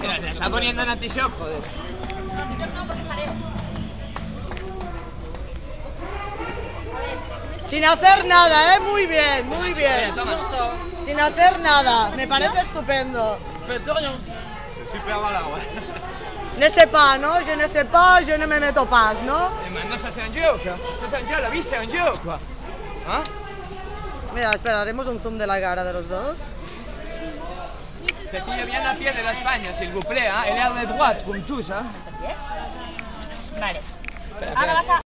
Mira, te está poniendo en anti-shock, joder. Sin hacer nada, ¿eh? Muy bien, muy bien. Sin hacer nada, me parece estupendo. C'est super malin, ouais. Ne sais pas, ¿no? Je ne sais pas, je ne me meto pas, ¿no? Eh, ma no, ça c'est un joke. hein. Ça c'est un joke, la vie c'est un joke, quoi. Hein Mira, espera, haremos un zoom de la cara de los dos. Se pilla bien la pied de la España, s'il vous plaît, hein. Elle est de droite, comme tous, hein. Vale. Ahora vas a